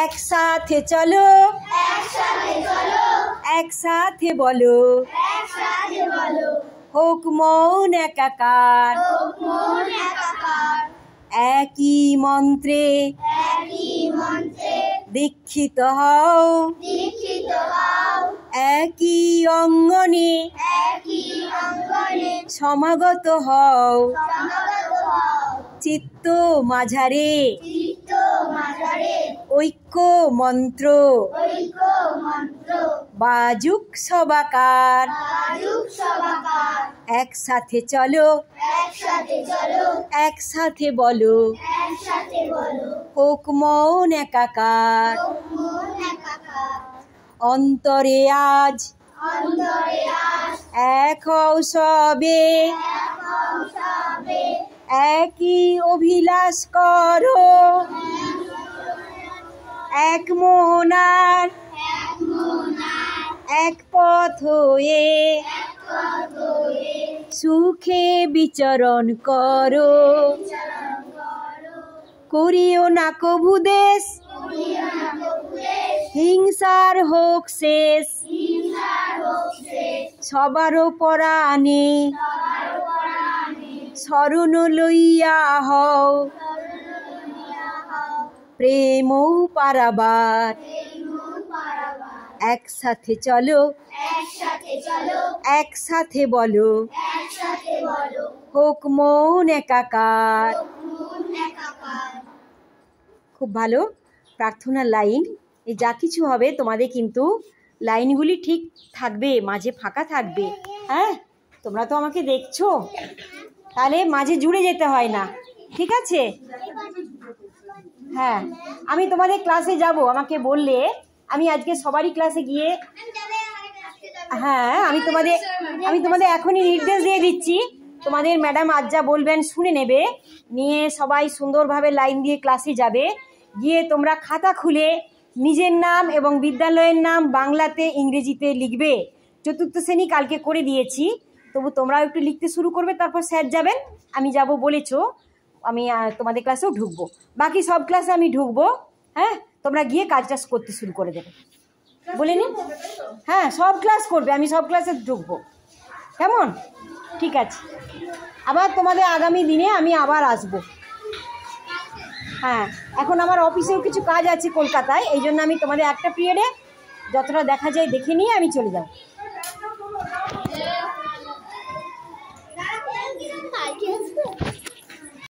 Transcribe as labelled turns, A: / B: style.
A: একসাথে চলো। একসাথে বলো। হোক মন একাকার। একই মন্ত্রে দীক্ষিত হও। একই অঙ্গনে সমাগত হও। চিত্ত মাঝারে ঐক্য মন্ত্র। বাজুক সবাকার একসাথে চলো। একসাথে বলো। হোক মন একাকার। অন্তরে আজ। এক সবে। একই অভিলাষ করো। এক মোনার, এক পথ হয়ে সুখে বিচরণ করো। করিও না কভু দেশ, হিংসার হোক শেষ। সবারও পরাণে স্মরণ লইয়া হও। প্রেমও পারাবার। একসাথে চলো, একসাথে বলো, হোক মন একাকার। খুব ভালো প্রার্থনা লাইন। এই যা কিছু হবে, তোমাদের কিন্তু লাইনগুলি ঠিক থাকবে, মাঝে ফাঁকা থাকবে। হ্যাঁ তোমরা তো আমাকে দেখছ। তাহলে মাঝে জুড়ে যেতে হয় না। ঠিক আছে? হ্যাঁ আমি তোমাদের ক্লাসে যাব, আমাকে বললে। আমি আজকে সবারই ক্লাসে গিয়ে হ্যাঁ আমি তোমাদের আমি তোমাদের এখনই নির্দেশ দিয়ে দিচ্ছি। তোমাদের ম্যাডাম আজ যা বলবেন শুনে নেবে। নিয়ে সবাই সুন্দরভাবে লাইন দিয়ে ক্লাসে যাবে। গিয়ে তোমরা খাতা খুলে নিজের নাম এবং বিদ্যালয়ের নাম বাংলাতে, ইংরেজিতে লিখবে। চতুর্থ শ্রেণি কালকে করে দিয়েছি। তবু তোমরাও একটু লিখতে শুরু করবে, তারপর স্যার যাবেন। আমি যাব বলেছ। আমি তোমাদের ক্লাসেও ঢুকবো। বাকি সব ক্লাসে আমি ঢুকবো হ্যাঁ? তোমরা গিয়ে কাজটা করতে শুরু করে দেবে। বলে নিন হ্যাঁ সব ক্লাস করবে আমি সব ক্লাসে ঢুকবো। কেমন? ঠিক আছে। আবার তোমাদের আগামী দিনে আমি আবার আসব। হ্যাঁ এখন আমার অফিসেও কিছু কাজ আছে কলকাতায় এই জন্য আমি তোমাদের একটা পিরিয়ডে যতটা দেখা যায় দেখে নিয়ে আমি চলে যাব।